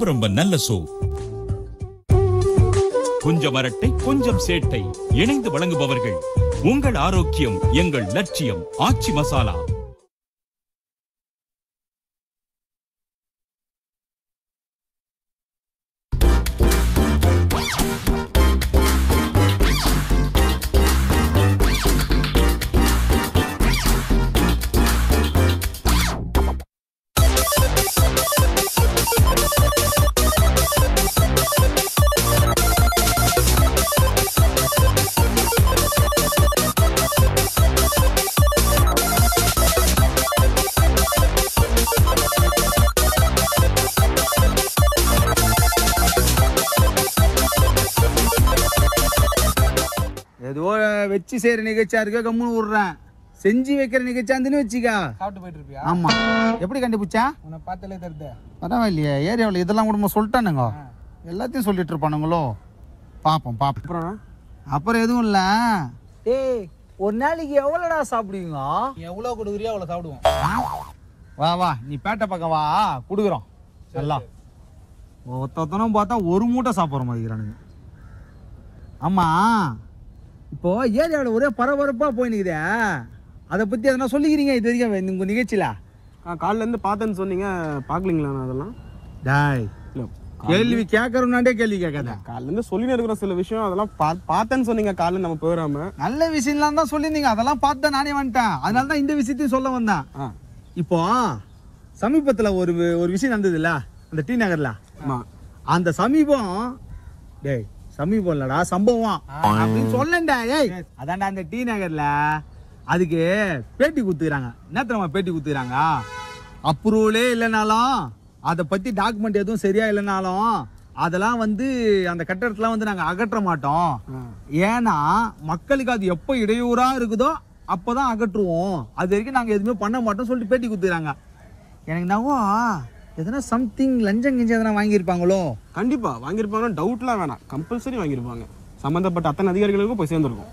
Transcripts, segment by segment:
ரொம்ப நல்ல சோ கொஞ்சம் அரட்டை கொஞ்சம் சேட்டை இணைந்து வழங்குபவர்கள் உங்கள் ஆரோக்கியம் எங்கள் லட்சியம் ஆச்சி மசாலா. ஏதோ வச்சு செய்யற நிகழ்ச்சியா இருக்க கம்முன்னு விடுறேன் செஞ்சு வைக்கிற நிகழ்ச்சியா இருந்துன்னு வச்சுக்கா. சாப்பிட்டு போயிட்டு இருப்பியா ஆமா. எப்படி கண்டுபிடிச்சா? உன்னை பார்த்தாலே தருது பரவாயில்லையே ஏரியாவில் இதெல்லாம் கூட சொல்லிட்டானுங்க. எல்லாத்தையும் சொல்லிட்டு இருப்பானுங்களோ? பார்ப்போம் பார்ப்போம் அப்புறம்? அப்புறம் எதுவும் இல்லை. ஏய் ஒரு நாளைக்கு எவ்வளோடா சாப்பிடுவீங்க? எவ்வளோ கொடுக்குறியோ அவ்வளோ சாப்பிடுவோம். வா வா நீ பேட்டை பக்கம் வா. கொடுக்குறோம். நல்லா. ஒருத்தனும் பார்த்தா ஒரு மூட்டை சாப்பிட்ற மாதிரிக்கிறானுங்க ஆமா. இப்போ ஏரியாவில் ஒரே பரபரப்பா போய் நிக்குதே. அதை பத்தி எதனா சொல்லிக்கிறீங்க? இது வரைக்கும் உங்க நிகழ்ச்சியில. காலைல இருந்து பார்த்தேன்னு சொன்னீங்க. பார்க்கலீங்களா அதெல்லாம்? டாய் இல்லை கேள்வி கேட்கறோம்னாண்டே கேள்வி கேட்காத. காலைல இருந்து சொல்லின்னு இருக்கிற சில விஷயம் அதெல்லாம் பார்த்தேன்னு சொன்னீங்க காலைல நம்ம போயிடாம. நல்ல விஷயம்லாம் தான் சொல்லியிருந்தீங்க. அதெல்லாம் பார்த்து தான் நானே வந்துட்டேன். அதனால தான் இந்த விஷயத்தையும் சொல்ல வந்தேன். இப்போ சமீபத்துல ஒரு ஒரு விஷயம் நடந்ததுல்ல? அந்த டி நகர்ல. ஆமா. அந்த சமீபம் டேய் சமீபம் இல்லடா சம்பவம். அப்படின்னு சொல்லண்டா ஏய். அதான்டா அந்த டி நகர்ல. அதுக்கு பேட்டி குத்துக்கிறாங்க தெரியுமா பேட்டி குத்துக்கிறாங்க அப்ரூவலே இல்லைனாலும் அதை பத்தி டாக்குமெண்ட் எதுவும் சரியா இல்லைனாலும் அதெல்லாம் வந்து அந்த கட்டடத்தெல்லாம் வந்து நாங்க அகற்ற மாட்டோம். ஏன்னா மக்களுக்கு அது எப்போ இடையூறா இருக்குதோ அப்பதான் அகற்றுவோம். அது வரைக்கும் நாங்க எதுவுமே பண்ண மாட்டோம் சொல்லிட்டு பேட்டி குத்துக்கிறாங்க எனக்கு என்னவோ எதனா சம்திங் லஞ்சம் கிஞ்சம் எதனா வாங்கியிருப்பாங்களோ? கண்டிப்பா. வாங்கியிருப்பாங்க டவுட்லாம் வேணாம். கம்பல்சரி வாங்கியிருப்பாங்க. சம்மந்தப்பட்ட அத்தனை அதிகாரிகளுக்கும் போய் சேர்ந்துருக்கும்.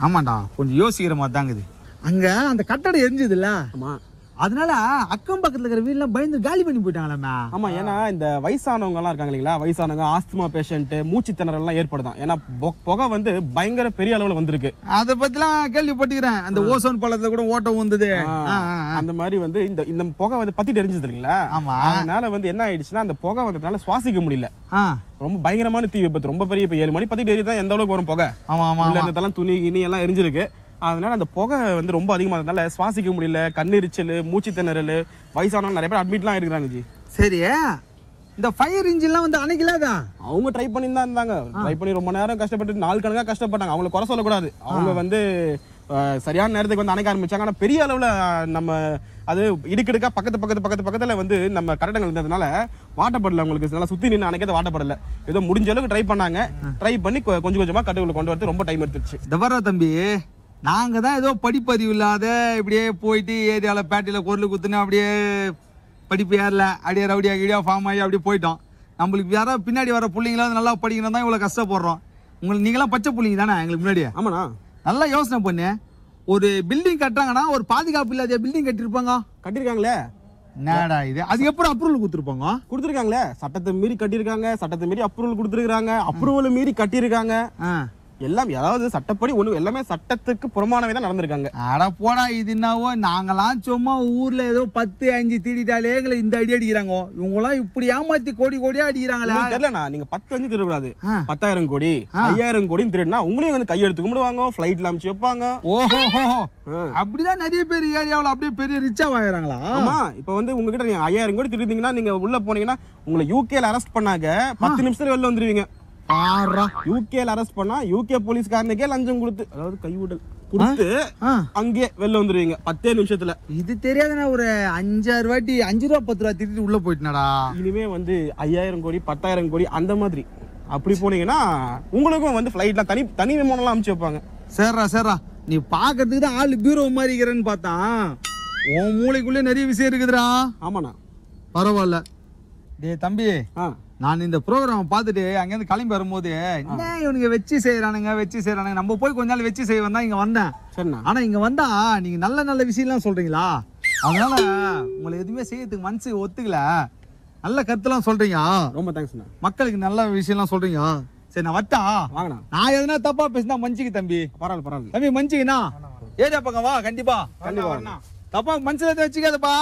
ஆமாண்டா. கொஞ்சம் யோசிக்கிற மாதிரி தாங்குது அங்க அந்த கட்டடம் எரிஞ்சதுல்ல? ஆமா. அதனால அக்கம் பக்கத்துல இருக்கிற வீடுலாம் பயந்து காலி பண்ணி போயிட்டாங்களாமே. ஆமா ஏன்னா இந்த வயசானவங்க எல்லாம் இருக்காங்க இல்லைங்களா? வயசானவங்க ஆஸ்துமா பேஷண்ட் மூச்சு திணறல் எல்லாம் ஏற்படுதான். ஏன்னா புகை வந்து பயங்கர பெரிய அளவுல வந்திருக்கு. அதை பத்திலாம் கேள்விப்பட்டுக்கிறேன் அந்த ஓசோன் பழத்துல கூட ஓட்டம் வந்தது. அந்த மாதிரி வந்து இந்த இந்த புகை வந்து பத்திட்டு எரிஞ்சது இல்லைங்களா? ஆமா. அதனால வந்து என்ன ஆயிடுச்சுன்னா அந்த புகை வந்ததுனால சுவாசிக்க முடியல. ரொம்ப பயங்கரமான தீ விபத்து. ரொம்ப பெரிய இப்ப ஏழு மணி பத்திட்டு எரியுதா எந்த அளவுக்கு வரும் புகை? ஆமா ஆமா. இருந்ததெல்லாம் துணி கிணி எல்லாம் எரிஞ்சிருக்கு. அதனால அந்த புகை வந்து ரொம்ப அதிகமானதுனால சுவாசிக்க முடியல கண்ணெரிச்சல் மூச்சு திணறல் வயசானவங்க நிறைய பேர் அட்மிட்லாம் இருக்கிறாங்க ஜி. சரி இந்த ஃபயர் இன்ஜின்லாம் வந்து அணைக்கலாதா? அவங்க ட்ரை பண்ணி தான் இருந்தாங்க. ட்ரை பண்ணி ரொம்ப நேரம் கஷ்டப்பட்டு நாள் கணக்கா கஷ்டப்பட்டாங்க. அவங்கள குறை சொல்லக்கூடாது. அவங்க வந்து சரியான நேரத்துக்கு வந்து அணைக்க ஆரம்பிச்சாங்க. ஆனா பெரிய அளவுல நம்ம அது இடுக்கிடுக்கா பக்கத்து பக்கத்து பக்கத்து பக்கத்துல வந்து நம்ம கட்டடங்கள் இருந்ததுனால வாட்டப்படல அவங்களுக்கு. நல்லா சுத்தி நின்று அணைக்கிறது வாட்டப்படல. ஏதோ முடிஞ்ச அளவுக்கு ட்ரை பண்ணாங்க. ட்ரை பண்ணி கொஞ்சம் கொஞ்சமா கட்டுக்குள்ள கொண்டு வரது ரொம்ப டைம் எடுத்துச்சு இந்த வர தம்பி. நாங்க தான் ஏதோ படிப்பறிவு இல்லாத இப்படியே போயிட்டு ஏரியால பேட்டையில குரல் குத்துன்னு அப்படியே படிப்பு ஏறல. அப்படியே ரவுடியா கிடியா ஃபார்ம் ஆகி அப்படியே போயிட்டோம். நம்மளுக்கு யாரோ பின்னாடி வர பிள்ளைங்களாவது நல்லா படிக்கணும் தான் இவ்வளோ கஷ்டப்படுறோம். உங்களுக்கு நீங்களாம் பச்சை பிள்ளைங்க தானே எங்களுக்கு முன்னாடியே? ஆமாண்ணா. நல்லா யோசனை பண்ணு. ஒரு பில்டிங் கட்டுறாங்கன்னா ஒரு பாதுகாப்பு இல்லாத பில்டிங் கட்டியிருப்பாங்க. கட்டியிருக்காங்களே. என்னடா இது? அது எப்படி அப்ரூவல் கொடுத்துருப்பாங்க. கொடுத்துருக்காங்களே. சட்டத்தை மீறி கட்டியிருக்காங்க. சட்டத்தை மீறி அப்ரூவல் கொடுத்துருக்காங்க அப்ரூவல் மீறி கட்டியிருக்காங்க. ஆ. எல்லாம் அதாவது சட்டப்படி ஒண்ணு எல்லாமே சட்டத்துக்கு புறமானவே தான் நடந்திருக்காங்க. அட போடா இது என்னவோ நாங்களாம் சும்மா ஊர்ல ஏதோ பத்து அஞ்சு தீடிட்டாலே எங்களை இந்த அடி அடிக்கிறாங்க. இவங்களாம் இப்படி ஏமாத்தி கோடி கோடியா அடிக்கிறாங்களே? தெரியலண்ணா நீங்க பத்து அஞ்சு திருடக்கூடாது. ஆ. பத்தாயிரம் கோடி ஐயாயிரம் கோடின்னு திருடினா உங்களையும் வந்து கையெடுத்து கும்பிடுவாங்க ஃபிளைட்ல அமுச்சு வைப்பாங்க. ஓஹோ. அப்படிதான் நிறைய பேர் ஏரியாவில் அப்படியே பெரிய ரிச்சா வாங்குறாங்களா? ஆமா இப்ப வந்து உங்ககிட்ட நீங்க ஐயாயிரம் கோடி திருடிங்கன்னா நீங்க உள்ள போனீங்கன்னா உங்களை யூகேல அரெஸ்ட் பண்ணாங்க பத்து நிமிஷத்துல வெளில வந்துருவீங்க. ஆறா. யூகேல அரெஸ்ட் பண்ணா யூகே போலீஸ்காரனுக்கே லஞ்சம் கொடுத்து அதாவது கைவிடல். கொடுத்து ஆ. அங்கேயே வெளில வந்துருவீங்க பத்தே நிமிஷத்துல. இது தெரியாதுண்ணா ஒரு அஞ்சாறு வாட்டி அஞ்சு ரூபா பத்து ரூபா திருட்டு உள்ள போயிட்டுனாடா. இனிமே வந்து ஐயாயிரம் கோடி பத்தாயிரம் கோடி அந்த மாதிரி. அப்படி போனீங்கன்னா உங்களுக்கும் வந்து ஃபிளைட்லாம் தனி தனி விமானம்லாம் அமுச்சு வைப்பாங்க. சரிடா சரிடா நீ பாக்குறதுக்கு தான் ஆளு பீரோ மாதிரி இருக்கிறேன்னு பார்த்தா உன் மூளைக்குள்ளே நிறைய விஷயம் இருக்குதுடா. ஆமாண்ணா. பரவாயில்ல. டேய் தம்பி. ஆ. நான் இந்த ப்ரோக்ராம் பார்த்துட்டு அங்கேருந்து கிளம்பி வரும்போது என்ன இவனுங்க வச்சு செய்யறானுங்க வச்சு செய்யறானுங்க நம்ம போய் கொஞ்ச நாள் வச்சு செய்ய வந்தா இங்க வந்தேன். சரிண்ணா. ஆனா இங்க வந்தா நீங்க நல்ல நல்ல விஷயம்லாம் சொல்றீங்களா? அதனால உங்களை எதுவுமே செய்யறதுக்கு மனசு ஒத்துக்கல. நல்ல கருத்துலாம் சொல்றீங்க. ரொம்ப தேங்க்ஸ்ண்ணா மக்களுக்கு நல்ல விஷயம்லாம் சொல்றீங்க. சரி நான் வட்டா வாங்கண்ணா. நான் எதுனா தப்பா பேசினா மன்னிச்சுக்கு தம்பி. பரவாயில்ல பரவாயில்ல. தம்பி மன்னிச்சுக்கண்ணா ஏரியா பக்கம் வா கண்டிப்பா. கண்டிப்பா. தப்பா மனசுல வச்சுக்காதப்பா.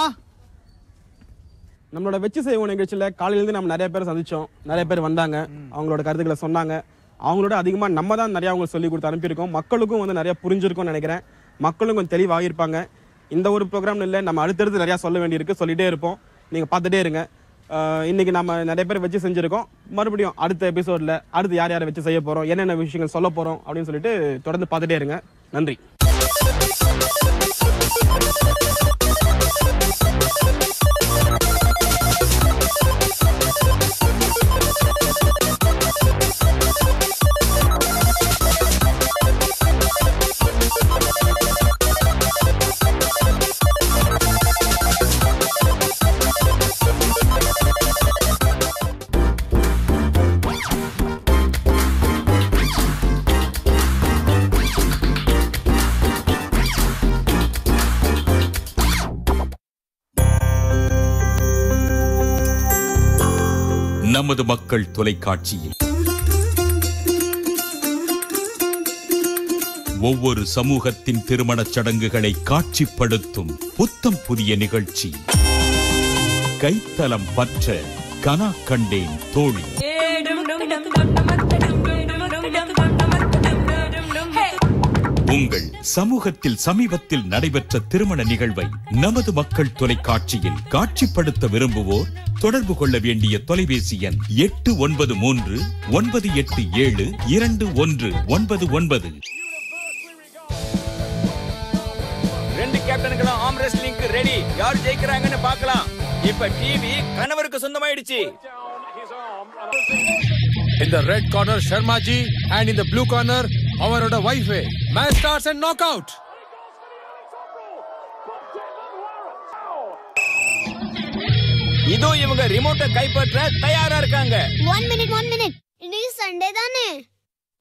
நம்மளோட வெச்சு செய்வோம் நிகழ்ச்சியில் காலையிலேருந்து நம்ம நிறைய பேர் சந்திச்சோம். நிறைய பேர் வந்தாங்க. அவங்களோட கருத்துக்களை சொன்னாங்க. அவங்களோட அதிகமாக நம்ம தான் நிறையா அவங்களுக்கு சொல்லி கொடுத்து அனுப்பியிருக்கோம். மக்களுக்கும் வந்து நிறைய புரிஞ்சிருக்கும்னு நினைக்கிறேன். மக்களும் கொஞ்சம் தெளிவாகியிருப்பாங்க இந்த ஒரு ப்ரோக்ராம் இல்லை நம்ம அடுத்தடுத்து நிறையா சொல்ல வேண்டியிருக்கு. சொல்லிட்டே இருப்போம். நீங்கள் பார்த்துட்டே இருங்க. ஆஹ் இன்னைக்கு நம்ம நிறைய பேர் வச்சு செஞ்சுருக்கோம். மறுபடியும் அடுத்த எபிசோடில் அடுத்து யார் யாரை வச்சு செய்ய போகிறோம் என்னென்ன விஷயங்கள் சொல்ல போகிறோம் அப்படின்னு சொல்லிட்டு தொடர்ந்து பார்த்துட்டே இருங்க. நன்றி. நமது மக்கள் தொலைக்காட்சியில். ஒவ்வொரு சமூகத்தின் திருமணச் சடங்குகளை காட்சிப்படுத்தும் புத்தம் புதிய நிகழ்ச்சி. கைத்தலம் பற்ற கனா கண்டேன் தோழி உங்கள் சமூகத்தில் சமீபத்தில் நடைபெற்ற திருமண நிகழ்வை நமது மக்கள் தொலைக்காட்சியில் காட்சிப்படுத்த விரும்புவோர் தொடர்பு கொள்ள வேண்டிய தொலைபேசி எண் எட்டு ஒன்பது மூன்று ஒன்பது எட்டு ஏழு இரண்டு ஒன்று ஒன்பது ஒன்பது. ரெண்டு கேப்டனுங்களும் ஆம் ரெஸ்லிங்க்கு ரெடி யார் ஜெயிக்கிறாங்கன்னு பார்க்கலாம். இப்ப டிவி கணவருக்கு சொந்தமாயிடுச்சு. In the red corner, Sharmaji, and in the அவரோட wife. Match starts and knockout. இதோ இவங்க ரிமோட்டை கைப்பற்ற தயாரா இருக்காங்க. ஒன் மினிட் ஒன் மினிட் இன்னைக்கு சண்டே தானே?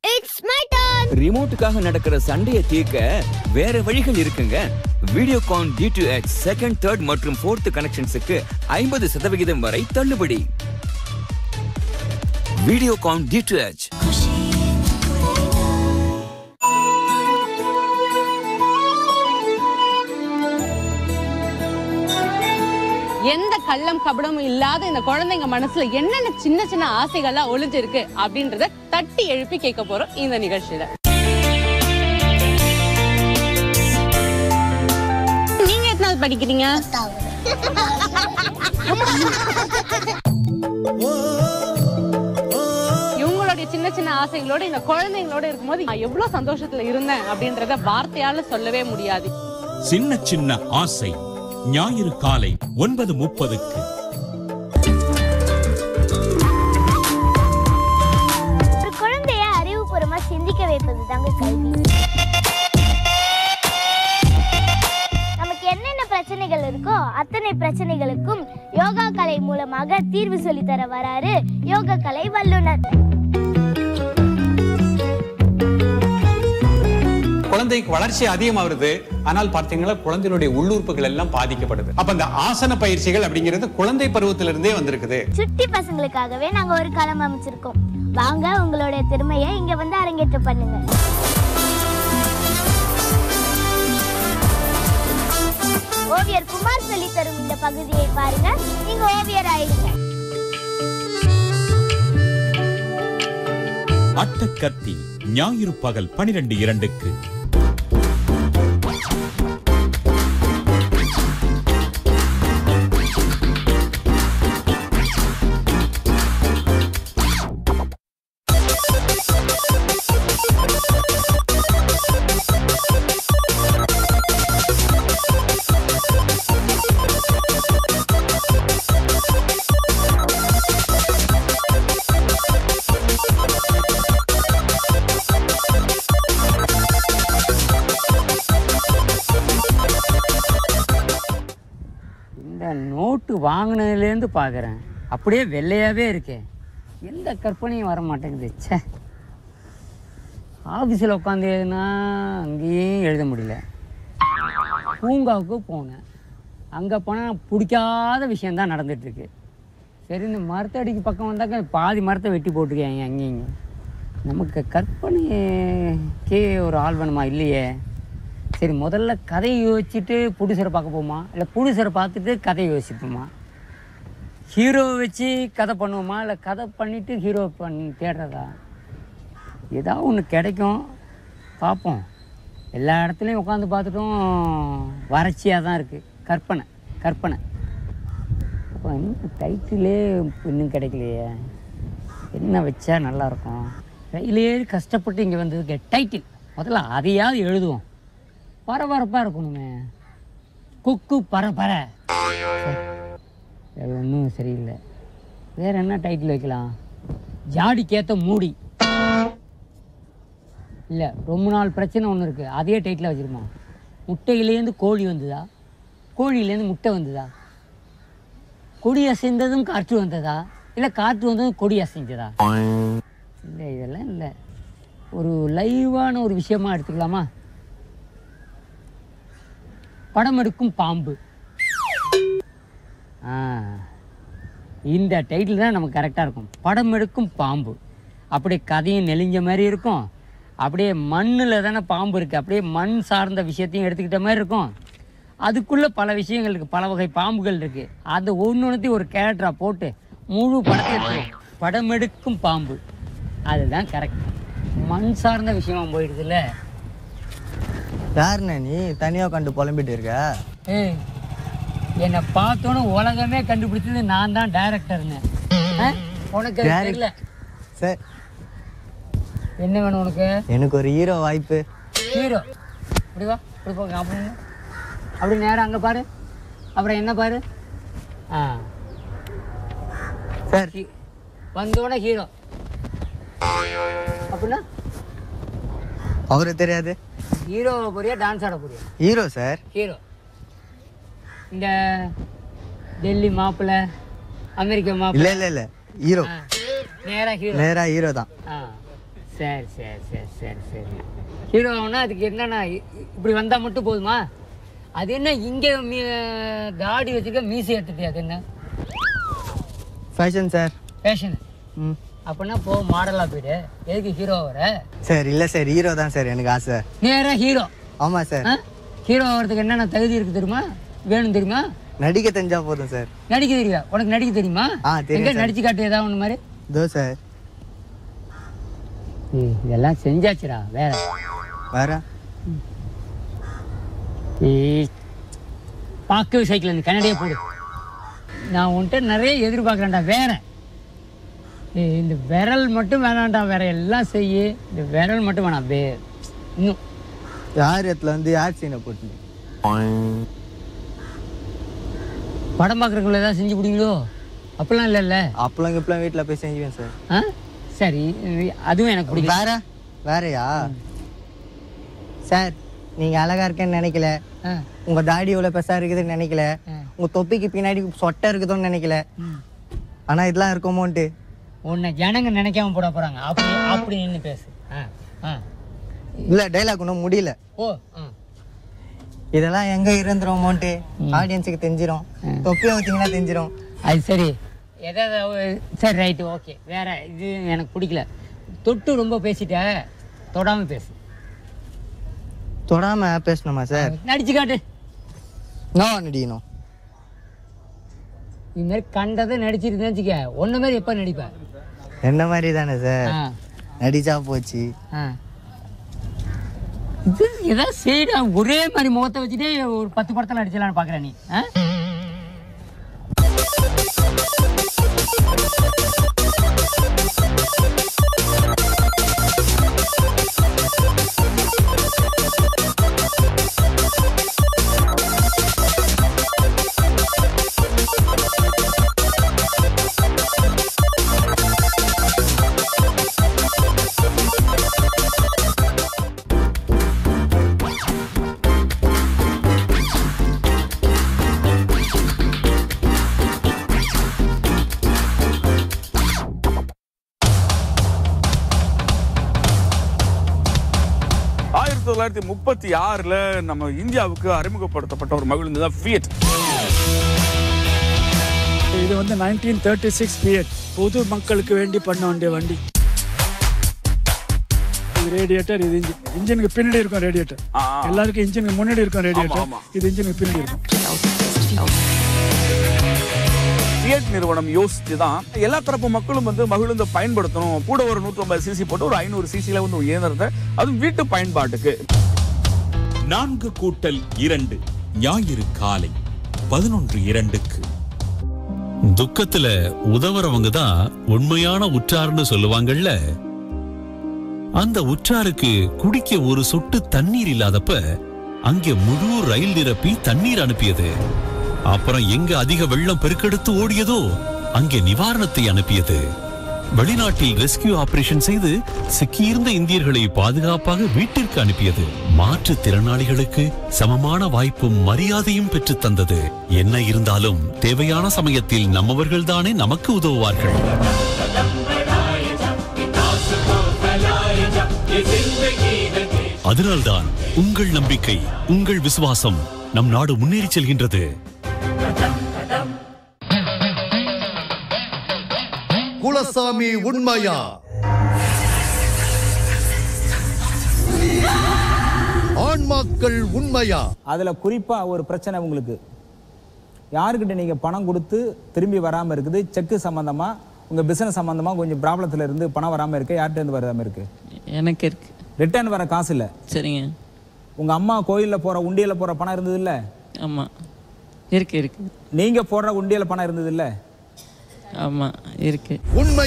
இட்ஸ் மை டர்ன் ரிமோட்டுக்காக நடக்கிற சண்டையை தீர்க்க வேற வழிகள் இருக்குங்க. Videocon D two X second third மற்றும் ஃபோர்த் கனெக்ஷன்ஸுக்கு ஐம்பது சதவிகிதம் வரை தள்ளுபடி. வீடியோகான் டி எந்த கள்ளம் கபடமும் இல்லாத இந்த குழந்தைங்க மனசுல என்னென்ன சின்ன சின்ன ஆசைகள்லாம் ஒளிஞ்சிருக்கு அப்படின்றத தட்டி எழுப்பி கேட்க போறோம் இந்த நிகழ்ச்சியில. நீங்க எத்தனாவது படிக்கிறீங்க? இவங்களுடைய சின்ன சின்ன ஆசைகளோட இந்த குழந்தைங்களோட இருக்கும்போது நான் எவ்வளவு சந்தோஷத்துல இருந்தேன் அப்படின்றத வார்த்தையால சொல்லவே முடியாது. சின்ன சின்ன ஆசை. ஞாயிறு காலை ஒன்பது முப்பதுக்கு. குழந்தைய அறிவுபூர்வமா சிந்திக்க வைப்பது தாங்க கல்வி. நமக்கு என்னென்ன பிரச்சனைகள் இருக்கோ அத்தனை பிரச்சனைகளுக்கும் யோகா கலை மூலமாக தீர்வு சொல்லி தர வராரு யோகா கலை வல்லுனர் குழந்தைக்கு வளர்ச்சி அதிகமாகுது. ஆனால் பார்த்தீங்கன்னா குழந்தைகளுடைய உள்ளுறுப்புகள் எல்லாம் பாதிக்கப்படுது. அப்ப அந்த ஆசன பயிற்சிகள் அப்படிங்கிறது குழந்தை பருவத்திலிருந்தே வந்திருக்குது. சுட்டி பசங்களுக்காகவே நாங்க ஒரு களம் அமைச்சிருக்கோம். வாங்க உங்களுடைய திறமையை இங்க வந்து அரங்கேற்றம் பண்ணுங்க. ஓவியர் குமார் சொல்லி தரும் இந்த பகுதியை பாருங்க. நீங்க ஓவியர் ஆயிடுங்க அட்டக்கத்தி ஞாயிறு பகல் பனிரெண்டு இரண்டுக்கு. இந்த நோட்டு வாங்கினதுலேருந்து பார்க்குறேன். அப்படியே வெள்ளையாகவே இருக்கே. எந்த கற்பனையும் வர மாட்டேங்குது. ச்சே. ஆஃபீஸில் உட்காந்து எழுதுனா அங்கேயும் எழுத முடியல. பூங்காவுக்கு போனேன். அங்கே போனால் பிடிக்காத விஷயந்தான் நடந்துகிட்ருக்கு. சரி இந்த மரத்தடிக்கு பக்கம் வந்தாக்க பாதி மரத்தை வெட்டி போட்டிருக்கேன். அங்கேயும் நமக்கு கற்பனைக்கே ஒரு ஆள் இல்லையே. சரி முதல்ல கதையை யோசிச்சுட்டு புடிசரை பார்க்க போமா? இல்லை புடிசரை பார்த்துட்டு கதையை யோசிப்போமா ஹீரோ வச்சு கதை பண்ணுவோமா? இல்லை கதை பண்ணிவிட்டு ஹீரோ பண்ணி தேடுறதா? ஏதாவது ஒன்று கிடைக்கும். பார்ப்போம். எல்லா இடத்துலையும் உட்காந்து பார்த்துட்டும் வறட்சியாக தான் இருக்குது கற்பனை கற்பனை. அப்போ இன்னும் டைட்டிலே இன்னும் கிடைக்கலையே. என்ன வச்சா நல்லாயிருக்கும் ரயிலே கஷ்டப்பட்டு இங்கே வந்ததுக்கு டைட்டில் முதல்ல அதையாவது எழுதுவோம். பரபரப்பாக இருக்கணுமே. குக்கு பரபர அது ஒன்றும் சரியில்லை. வேற என்ன டைட்டில் வைக்கலாம்? ஜாடிக்கேத்த மூடி. இல்லை ரொம்ப நாள் பிரச்சனை ஒன்று இருக்குது அதே டைட்டில் வச்சுருமா முட்டையிலேருந்து கோழி வந்ததா? கோழியிலேருந்து முட்டை வந்ததா? கொடி அசைந்ததும் காற்று வந்ததா? இல்லை காற்று வந்ததும் கொடி அசைஞ்சதா? இல்லை இதெல்லாம் இல்லை. ஒரு லைவான ஒரு விஷயமா எடுத்துக்கலாமா? படம் எடுக்கும் பாம்பு இந்த டைட்டில் தான் நமக்கு கரெக்டாக இருக்கும். படம் எடுக்கும் பாம்பு. அப்படியே கதையும் நெளிஞ்ச மாதிரி இருக்கும். அப்படியே மண்ணில் தானே பாம்பு இருக்குது அப்படியே மண் சார்ந்த விஷயத்தையும் எடுத்துக்கிட்ட மாதிரி இருக்கும். அதுக்குள்ளே பல விஷயங்கள் இருக்குது பல வகை பாம்புகள் இருக்குது அது ஒன்று ஒரு கேரக்டராக போட்டு முழு படத்தை எடுத்துரும் படம் எடுக்கும் பாம்பு. அதுதான் கரெக்ட் மண் சார்ந்த விஷயமா போயிடுதுல்ல. யாருண்ணே நீ? தனியா உட்காந்து புலம்பிட்டு இருக்க? ஏய் என்னை பார்த்தோன்னு உலகமே கண்டுபிடிச்சது நான் தான் டைரக்டர்னு உனக்கு தெரியல. சார் என்ன வேணும் உனக்கு? எனக்கு ஒரு ஹீரோ வாய்ப்பு. ஹீரோ இப்படி வா இப்படி போங்க அப்படி. அப்படி நேரம் அங்கே பாரு. அப்புறம் என்ன பாரு? ஆ. சார் வந்தோடனே ஹீரோ அப்படின்னா? அவரு தெரியாது. ஹீரோ போறியா டான்ஸ் ஆட போறியா? Hero sir. ஹீரோ. இந்த டெல்லி மாப்பிள்ளை அமெரிக்க இல்ல மாப்பிள்ளை இல்ல இல்ல. ஹீரோ. ஆ, நேரா ஹீரோ. நேரா ஹீரோ தான். ஆ சரி சரி சரி சரி சரி. ஹீரோ ஆகுனா அதுக்கு என்னன்னா இப்படி வந்தால் மட்டும் போதுமா? அது என்ன இங்கே மீ தாடி வச்சுக்க மீசை எடுத்துட்டு அது என்ன? Fashion sir. ஃபேஷன் ம். அப்படின்னா போ மாடலாக போயிடு. எதுக்கு ஹீரோ வர சார் இல்ல சார் ஹீரோ தான் சார் எனக்கு ஆசை. நேராக ஹீரோ ஆமா சார். ஹீரோ ஆகிறதுக்கு என்னென்ன தகுதி இருக்கு தெரியுமா? வேணும் தெரியுமா? நடிக்க தெரிஞ்சா போதும் சார். நடிக்க தெரியுமா உனக்கு நடிக்க தெரியுமா? ஆ, தெரியும். நடிச்சு காட்டு ஏதாவது ஒன்று மாதிரி இதோ சார். இதெல்லாம் செஞ்சாச்சுடா வேற. வேற? பார்க்கவே சைக்கிள் இந்த கன்னடியே போடு. நான் உன்கிட்ட நிறைய எதிர்பார்க்குறேன்டா வேற. இந்த விரல் மட்டும் வேணாம்டா வேற எல்லாம் செய்ய. இந்த விரல் மட்டும் வேணாம் வே இன்னும். யார் இடத்துல வந்து யார் சீனை போட்டு படம் பார்க்குறவங்கள ஏதாவது செஞ்சு பிடிங்களோ அப்படிலாம் இல்லைல்ல. அப்பெல்லாம் இப்பெல்லாம் வீட்டில் போய் செஞ்சுவேன் சார் ஆ? சரி அதுவும் எனக்கு பிடிக்கும். வேற? வேறயா? சார் நீங்க அழகா இருக்கேன்னு நினைக்கல. உங்க தாடி இவ்வளவு பெருசா இருக்குதுன்னு நினைக்கல. உங்க தொப்பிக்கு பின்னாடி சொட்டை இருக்குதுன்னு நினைக்கல. ஆனா இதெல்லாம் இருக்குமோன்ட்டு. உன்னை ஜனங்க நினைக்காம போட போகிறாங்க அப்படி அப்படி நின்று பேசு. ஆ ஆ. இல்ல டைலாக் ஒன்றும் முடியல. ஓ. ஆ இதெல்லாம் எங்க இருந்துருமோன்ட்டு ஆடியன்ஸுக்கு தெரிஞ்சிரும். தொப்பியை வச்சிங்கன்னா தெரிஞ்சிரும். அது சரி. எதாவது சரி ரைட்டு ஓகே வேற இது எனக்கு பிடிக்கல. தொட்டு ரொம்ப பேசிட்ட. தொடாம பேசு. தொடாம பேசணுமா சார் நடிச்சு காட்டு. நோ நடிக்கணும் இது மாதிரி கண்டதை நடிச்சிருந்தேன்னு வச்சுக்க ஒன்ன மாதிரி எப்போ நடிப்பேன் என்ன மாதிரி தானே சார். நடிச்சா போச்சு. இது ஏதாவது செய்டா ஒரே மாதிரி முகத்தை வச்சுட்டே ஒரு பத்து படத்தில் நடிச்சலான்னு பார்க்குறேன் நீ. ஆ? தொள்ளாயிரத்தி முப்பத்தி ஆறுல நம்ம இந்தியாவுக்கு அறிமுகப்படுத்தப்பட்ட ஒரு மகிழ்ந்து தான் ஃபியட் இது வந்து நைன்டீன் தேர்ட்டி சிக்ஸ் பிஎட் பொது மக்களுக்கு வேண்டி பண்ண வேண்டிய வண்டி. இது ரேடியேட்டர் இது இன்ஜின் இன்ஜினுக்கு பின்னாடி இருக்கும் ரேடியேட்டர் எல்லாருக்கும் இன்ஜினுக்கு முன்னாடி இருக்கும் ரேடியேட்டர். இது இன்ஜினுக்கு பின்னாடி இருக்கும். ஃபியட் நிறுவனம் யோசிச்சு தான் எல்லா தரப்பு மக்களும் வந்து மகிழ்ந்து பயன்படுத்தணும். கூட ஒரு 150 சிசி போட்டு ஒரு ஐநூறு சிசில வந்து இயந்திரத்தை அதுவும் வீட்டு பயன்பாட்டுக்கு. நான்கு கூட்டல் இரண்டு ஞாயிறு காலை பதினொன்று இரண்டுக்கு. துக்கத்துல உதவுறவங்க தான் உண்மையான உற்றார்னு சொல்லுவாங்கல்ல அந்த உற்றாருக்கு குடிக்க ஒரு சொட்டு தண்ணீர் இல்லாதப்ப அங்கே முழு ரயில் நிரப்பி தண்ணீர் அனுப்பியது. அப்புறம் எங்க அதிக வெள்ளம் பெருக்கெடுத்து ஓடியதோ அங்கே நிவாரணத்தை அனுப்பியது. வெளிநாட்டில் ரெஸ்கியூ ஆபரேஷன் செய்து சிக்கியிருந்த இந்தியர்களை பாதுகாப்பாக வீட்டிற்கு அனுப்பியது. மாற்றுத்திறனாளிகளுக்கு சமமான வாய்ப்பும் மரியாதையும் பெற்றுத் தந்தது. என்ன இருந்தாலும் தேவையான சமயத்தில் நம்மவர்கள்தானே நமக்கு உதவுவார்கள். அதனால்தான் உங்கள் நம்பிக்கை உங்கள் விசுவாசம் நம் நாடு முன்னேறி செல்கின்றது. குலசாமி உண்மையா? ஆன்மாக்கள் உண்மையா? அதில் குறிப்பாக ஒரு பிரச்சனை உங்களுக்கு. யாருக்கிட்ட நீங்கள் பணம் கொடுத்து திரும்பி வராமல் இருக்குது? செக்கு சம்மந்தமாக உங்கள் பிஸ்னஸ் சம்மந்தமாக கொஞ்சம் ப்ராப்ளத்தில் இருந்து பணம் வராமல் இருக்கு? யார்கிட்ட இருந்து வராமல் இருக்கு? எனக்கு இருக்கு. ரிட்டர்ன் வர காசு இல்லை? சரிங்க. உங்கள் அம்மா கோயிலில் போகிற உண்டியலில் போகிற பணம் இருந்தது இல்லை? ஆமாம் இருக்கு இருக்கு. நீங்கள் போடுற உண்டியலில் பணம் இருந்தது இல்லை? ஆமாம் இருக்கு.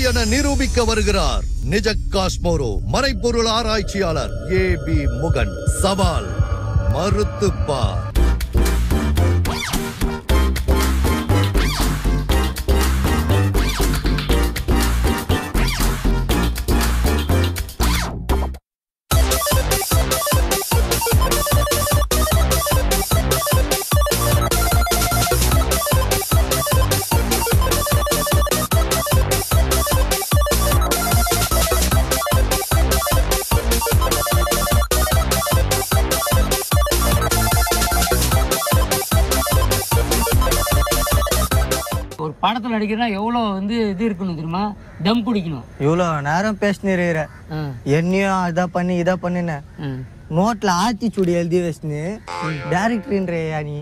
என நிரூபிக்க வருகிறார் நிஜ காஷ்மோரோ மறைப்பொருள் ஆராய்ச்சியாளர் ஏ பி முகன். சவால் மறுத்துப்பார். நடிக்கிறனா எவ்வளோ வந்து இது இருக்கணும் தெரியுமா? தம் பிடிக்கணும். இவ்வளோ நேரம் பேசினு இருக்கிற. என்னையும் அதை பண்ணி இதை பண்ணுன நோட்ல ஆத்திச்சூடி எழுதி வச்சுன்னு டேரக்டர்ன்றியா நீ.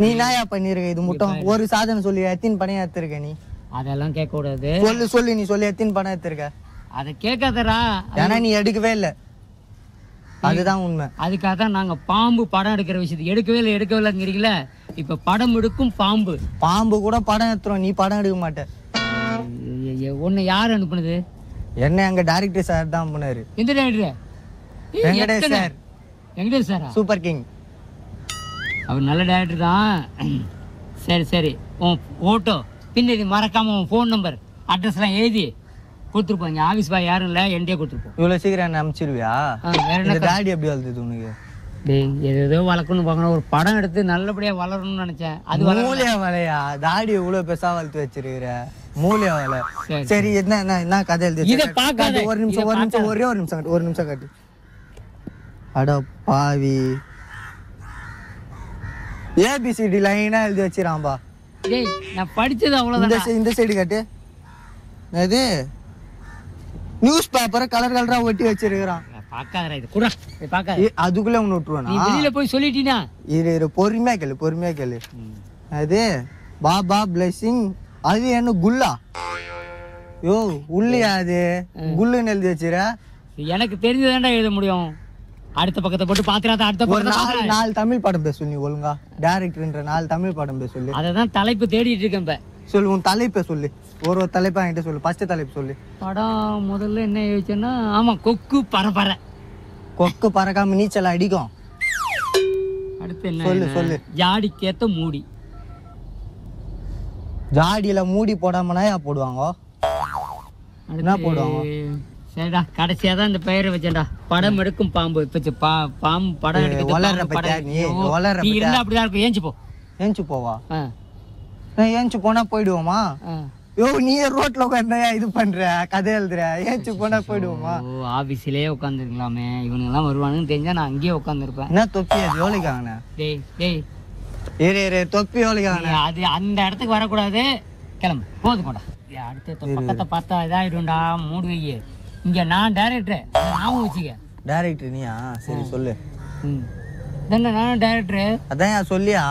நீ நாயா பண்ணிருக்க இது மட்டும் ஒரு சாதனை சொல்லி எத்தின் பணம் எடுத்திருக்க நீ? அதெல்லாம் கேட்க கூடாது சொல்லு சொல்லு நீ சொல்லி எத்தின் பணம் எடுத்திருக்க அதை கேட்காதடா. ஏன்னா நீ எடுக்கவே இல்லை. அதுதான் உண்மை. அதுக்காக தான் நாங்க பாம்பு படம் எடுக்கிற விஷயத்தை எடுக்கவே இல்லை எடுக்கவே இல்லைங்கிறீங்களே? இப்ப படம் எடுக்கும் பாம்பு. பாம்பு கூட படம் எடுத்துரும் நீ படம் எடுக்க மாட்ட. உன்னை யார் அனுப்புனது? என்ன அங்க டைரக்டர் சார் தான் பண்ணாரு எந்த டேரக்டர் வெங்கடேஷ் சார் வெங்கடேஷ் சாரா சூப்பர் கிங் அவர் நல்ல டேரக்டர் தான். சரி சரி. உன் ஃபோட்டோ பின்னாடி மறக்காம உன் ஃபோன் நம்பர் அட்ரஸ்லாம் எழுதி. கொடுத்துருப்போம். ஆஃபீஸ் பாய் யாரும் இல்லை என்கிட்டே கொடுத்துருப்போம். இவ்வளவு சீக்கிரம் என்ன அனுப்பிச்சிருவியா வேற என்ன டாடி எப்படி வளர்த்தது உனக்கு? டேய் ஏதோ வளர்க்கணும் பார்க்கணும். ஒரு படம் எடுத்து நல்லபடியா வளரணும்னு நினைச்சேன். அது. மூலியா வலையா? தாடி இவ்வளவு பெருசா வளர்த்து வச்சிருக்கிற? மூலியா வலை. சரி. என்ன என்ன என்ன கதை எழுதி இதை? பார்க்காத, ஒரு நிமிஷம் ஒரு நிமிஷம். ஒரே ஒரு நிமிஷம் ஒரு நிமிஷம் காட்டு. அட பாவி. ஏபிசிடி லைனா எழுதி வச்சிராம்பா டேய் நான் படிச்சது இந்த அவ்வளவுதான் சை- இந்த சைடு காட்டு. அது நியூஸ் பேப்பரை கலர் கலரா ஒட்டி வச்சிருக்கிறான். இது. கூட இதை அதுக்குள்ள நீ விட்டுருவானா? வெளியில போய் சொல்லிட்டீனா? இரு இரு பொறுமையா கேளு பொறுமையா கேளு. அது பாபா பிளெஸிங் அது என்ன குல்லா? யோ உள்ளியா அது? குல்லுன்னு எழுதி வச்சிர எனக்கு தெரிஞ்சதாண்டா எழுத முடியும். அடுத்த பக்கத்தை போட்டு பாத்துறாத அடுத்த பக்கத்தை நாலு தமிழ் படம் பேச சொல்லி ஒழுங்கா. டேரக்டர்ன்ற நாலு தமிழ் படம் பேச சொல்லு. அததான் தலைப்பு தேடிட்டு இருக்கேன் இப்ப. சொல்லு உன் தலைப்பை சொல்லு. ஒரு ஒரு தலைப்பா என்கிட்ட சொல்லு. ஃபர்ஸ்ட் தலைப்பு சொல்லு. படம் முதல்ல என்ன யோசிச்சேன்னா ஆமா கொக்கு பரபர. கொக்கு பறக்காம நீச்சல் அடிக்கும். அடுத்து என்ன? சொல்லு? சொல்லு. ஜாடிக்கேத்த மூடி. ஜாடியில மூடி போடாம நாயா போடுவாங்க? என்ன போடுவாங்க? சரிடா கடைசியா தான் இந்த பெயரை வச்சேன்டா. படம் எடுக்கும் பாம்பு. இப்ப சி- பா- பாம்பு படம் ஏய், எடுக்கிறது வளர்ற படம் நீ? வளர்ற நீ பத்தியா? இருந்தா அப்படிதான் இருக்கும். ஏஞ்சி போ. ஏஞ்சி போவா. நான் ஏஞ்சி போனா போயிடுவோமா. யோ நீ ரோட்ல உட்காந்து இது பண்ற? கதை எழுதுற. ஏஞ்சி போனா போயிடுவோமா? ஓ ஆபீஸ்லயே உட்காந்துருக்கலாமே இவனுங்க எல்லாம் வருவானுன்னு தெரிஞ்சா நான் அங்கேயே உட்காந்துருப்பேன் என்ன தொப்பி? அது எவ்வளோக்கு வாங்கின டேய் டேய். இரு இரு தொப்பி ஒழிக்கான அது அந்த இடத்துக்கு வரக்கூடாது. கிளம்பு. போதும் போடா. அடுத்த பக்கத்தை பார்த்தா இதாயிடும்டா. மூடு வை இங்க நான் டைரக்டர் ஞாபகம் வச்சுக்க. டைரக்டர் நீயா? சரி சொல்லு. ம். நான் டைரக்டர் அதான் சொல்லியா?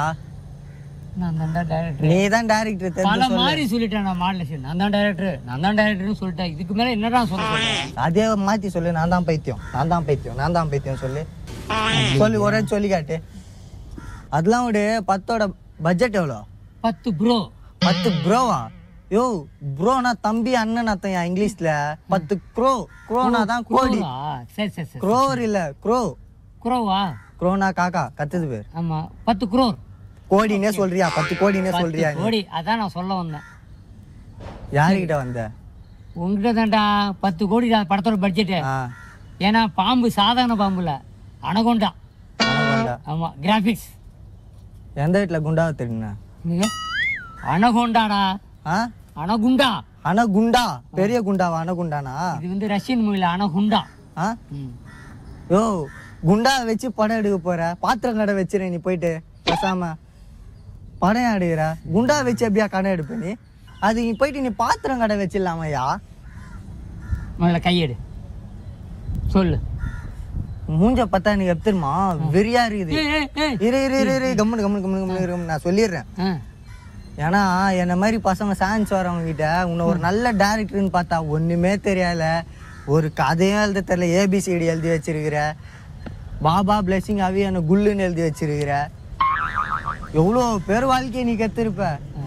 நான் தான்டா டைரக்டர் நீ தான் டைரக்டர் பல தெரிஞ்சு மாதிரி சொல்லு சொல்லிட்டேன் நான் மாடலேஷன் நான் தான் டைரக்டர் நான் தான் டைரக்டர்னு சொல்லிட்டேன். இதுக்கு மேல என்னடா சொல்ல அதே மாத்தி சொல்லு நான் தான் பைத்தியம் நான் தான் பைத்தியம் நான் தான் பைத்தியம் சொல்லு. சொல்லு ஒரே சொல்லி காட்டு. அதெல்லாம் விடு பத்தோட பட்ஜெட் எவ்வளோ? பத்து ப்ரோ பத்து ப்ரோவா யோ ப்ரோனா தம்பி அண்ணன் அத்தையா இங்கிலீஷ்ல. பத்து க்ரோ க்ரோனா தான் கோடி. குரோவா? சரி சரி சரி க்ரோர் இல்ல க்ரோ குரோவா க்ரோனா காக்கா கத்துது பேர். ஆமா. பத்து குரோர் கோடினே சொல்றியா? பத்து கோடினே சொல்றியா? கோடி அதான் நான் சொல்ல வந்தேன். யாருகிட்ட வந்த? உங்ககிட்ட தான்டா பத்து கோடி தான் படத்தோட பட்ஜெட்டு ஏன்னா பாம்பு சாதாரண பாம்பு இல்ல அனகொண்டா. ஆமா கிராபிக்ஸ் எந்த வீட்டுல குண்டாவை நீங்க? அனகொண்டாடா. ஆ? அனகுண்டா. அனகுண்டா? பெரிய குண்டாவா? அனகுண்டானா? இது வந்து ரஷ்யன் மூவில அனகுண்டா. ஆ? யோ குண்டா வச்சு படம் எடுக்க போற. பாத்திரம் கடை வச்சிரு நீ போயிட்டு. பேசாம. படம் எடுக்கிற? குண்டா வச்சு எப்படியா கடை எடுப்ப நீ? அது நீ போயிட்டு நீ பாத்திரம் கடை வச்சிடலாமையா? முதல்ல கையெடு. சொல்லு. மூஞ்ச பார்த்தா எனக்கு எப்படி தெரியுமா? வெறியா இருக்குது. இரு இரு இரு இரு. கம்முனு கம்முனு கம்முனு கம்முனு நான் சொல்லிடுறேன். ஏன்னா என்ன மாதிரி பசங்க சான்ஸ் வரவங்க கிட்ட உன்னை ஒரு நல்ல டேரக்டர்னு பார்த்தா ஒண்ணுமே தெரியல ஒரு கதையும் எழுத தெரியல. ஏபிசிடி எழுதி வச்சிருக்கிற. பாபா பிளெஸிங் அவி என்ன குல்லுன்னு எழுதி வச்சிருக்கிற. எவ்வளோ பேர் வாழ்க்கையை நீ கத்திருப்ப?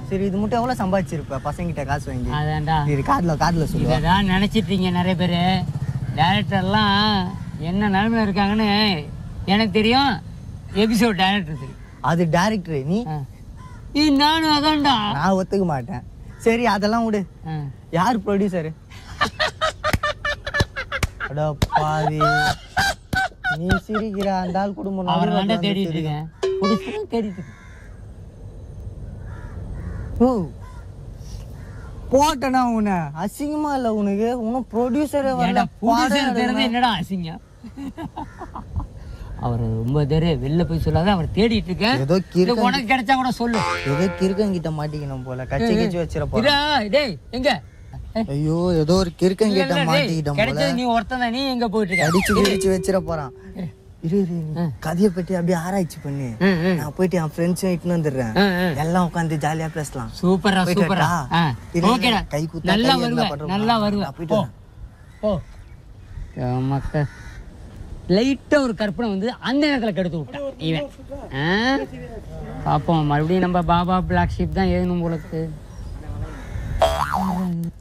சரி இது மட்டும் எவ்வளோ சம்பாதிச்சிருப்ப? பசங்கிட்ட காசு வாங்கி. அதான்டா. இது காதுல காதுல சொல்லுவா. இதான் நினைச்சிட்டீங்க நிறைய பேர். டேரக்டர்லாம் என்ன நிலைமையில இருக்காங்கன்னு எனக்கு தெரியும். எபிசோட் டேரக்டர் தெரியும் அது டேரக்டர் நீ? ஏய், நானும் அதான்டா. நான் ஒத்துக்க மாட்டேன். சரி அதெல்லாம் விடு. யார் ப்ரொடியூசரு அட பாவி. நீ சிரிக்கிற அந்த ஆள் குடும்பம் தேடிட்டு. இருக்கேன். தேடிட்டு இருக்கேன். ஓ. போட்டனா உன்னை? அசிங்கமா இல்ல உனக்கு? உனக்கு ப்ரொடியூசரே வரல புடிச்சு தெரிஞ்சு. என்னடா அசிங்கம்? அவர் ரொம்ப தேரு வெளில போய் சொல்லாத அவர் தேடிட்டு இருக்கேன் ஏதோ இல்ல, கிறுக்கன் உனக்கு கிடைச்சா கூட சொல்லு. ஏதோ கிறுக்கன் கிட்ட மாட்டிக்கணும் போல. கச்சி கச்சி வச்சிட போறேன். இதா, டேய் எங்க? ஐயோ ஏதோ ஒரு கிறுக்கன் இல்ல, கிட்ட இல்ல, டேய், மாட்டிக்கிட்டோம் போல. கிடைச்சது நீ ஒருத்தன் தான் நீ எங்க போயிட்டு இருக்க? அடிச்சு கிடிச்சு வச்சிட போறான். இரு இரு கதையை பத்தி அப்படியே ஆராய்ச்சி பண்ணு. நான் போயிட்டு என் ஃப்ரெண்ட்ஸும் இட்டுன்னு வந்துடுறேன். எல்லாம் உட்காந்து ஜாலியா பேசலாம். சூப்பரா சூப்பரா. ஓகேடா. கை குத்தா நல்லா கை என்ன வருவ பண்றோம். நல்லா நான் வருவ போயிட்டு போ. மக்க லைட்டா ஒரு கற்பனை வந்து அந்த நேரத்துல கெடுத்து விட்டான் இவன். ஆ? பாப்போம். மறுபடியும் நம்ம பாபா பிளாக் ஷீப் தான் ஏறணும் போலக்கு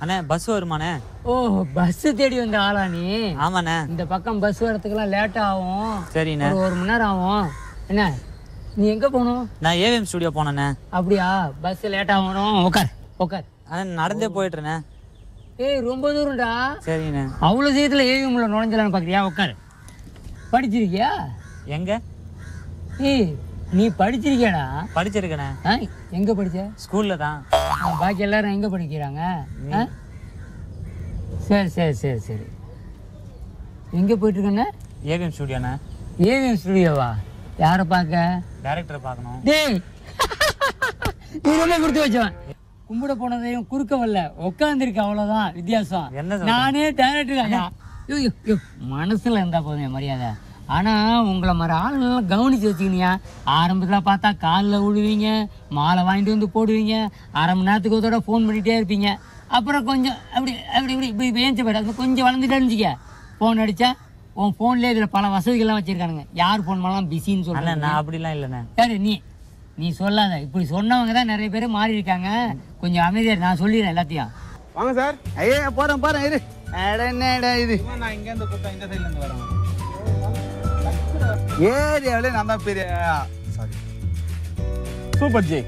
அண்ணே பஸ் வருமாண்ணே? ஓ பஸ் தேடி வந்த ஆளா நீ? ஆமாண்ணே. இந்த பக்கம் பஸ் வரதுக்கெல்லாம் லேட் ஆகும். சரிண்ணே. ஒரு ஒரு மணி நேரம் ஆகும். என்ன? நீ எங்க போகணும்? நான் ஏவிஎம் ஸ்டுடியோ போனேண்ணே. அப்படியா? பஸ் லேட் ஆகணும். உட்கார் உட்கார் அண்ணே நடந்தே போயிட்டுறேண்ணே ஏய் ரொம்ப தூரம்டா. சரிண்ணே. அவ்வளோ சீக்கிரத்தில் ஏவிஎம்ல நுழைஞ்சலான்னு பார்க்குறியா உட்கார் படிச்சிருக்கியா? எங்க? ஏய் நீ படிச்சிருக்கியாடா? படிச்சிருக்கேண்ணே எங்க படிச்ச? ஸ்கூல்ல தான். பாக்கி எல்லாரும் எங்க படிக்கிறாங்க? சரி சரி சரி சரி. எங்க போயிட்டு இருக்கண்ணே ஏவிஎம் ஸ்டுடியோண்ணே ஏவிஎம் ஸ்டுடியோவா யாரை பார்க்க? டேரக்டரை பார்க்கணும். டேய்! நீ கொடுத்து வச்சவன். கும்பிட போனதையும் குறுக்க வரல. உட்காந்துருக்க அவ்வளவுதான் வித்தியாசம்? நானே டேரக்டர் மனசுல இருந்தா போதும் மரியாதை. ஆனா உங்களை மாதிரி ஆளுங்கெல்லாம் கவனிச்சு வச்சுக்கினியா? ஆரம்பத்துல பார்த்தா காலில் விழுவீங்க மாலை வாங்கிட்டு வந்து போடுவீங்க அரை மணி நேரத்துக்கு ஒரு தடவை ஃபோன் பண்ணிட்டே இருப்பீங்க. அப்புறம் கொஞ்சம் அப்படி அப்படி இப்படி இப்படி இப்படி ஏஞ்சி போயிடு. அது கொஞ்சம் வளர்ந்துட்டு இருந்துச்சிக்க. ஃபோன் அடிச்சா உன் ஃபோன்லேயே இதில் பல வசதிகள்லாம் வச்சிருக்கானுங்க. யார் ஃபோன் பண்ணலாம் பிஸின்னு சொல்றாங்க நான் அப்படிலாம் இல்லைண்ணே. சரி நீ நீ சொல்லாத. இப்படி சொன்னவங்க தான் நிறைய பேர் மாறி இருக்காங்க. கொஞ்சம் அமைதியா இரு, நான் சொல்லிடுறேன் எல்லாத்தையும். வாங்க சார். ஐயா போறேன் போறேன் இரு. அட என்னடா இது? நான் இங்க இருந்து கூப்பிட்டேன் இந்த சைடுல இருந்து வரேன். ஏரியாவிலே நான் தான் பெரிய சாரி சூப்பர் ஜி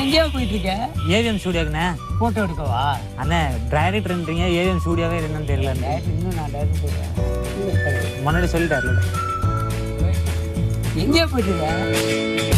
எங்கேயோ போயிட்டு இருக்க ஏவிஎம் ஸ்டுடியோக்குண்ணே. போட்டோ எடுக்கவா? அண்ணே டைரக்டர்ன்றீங்க ஏவிஎம் ஸ்டுடியோவே என்னன்னு தெரியல இன்னும் நான் டைரக்ட் சொல்றேன் முன்னாடி சொல்லிட்டாருல. எங்கேயோ போயிட்டு இருக்க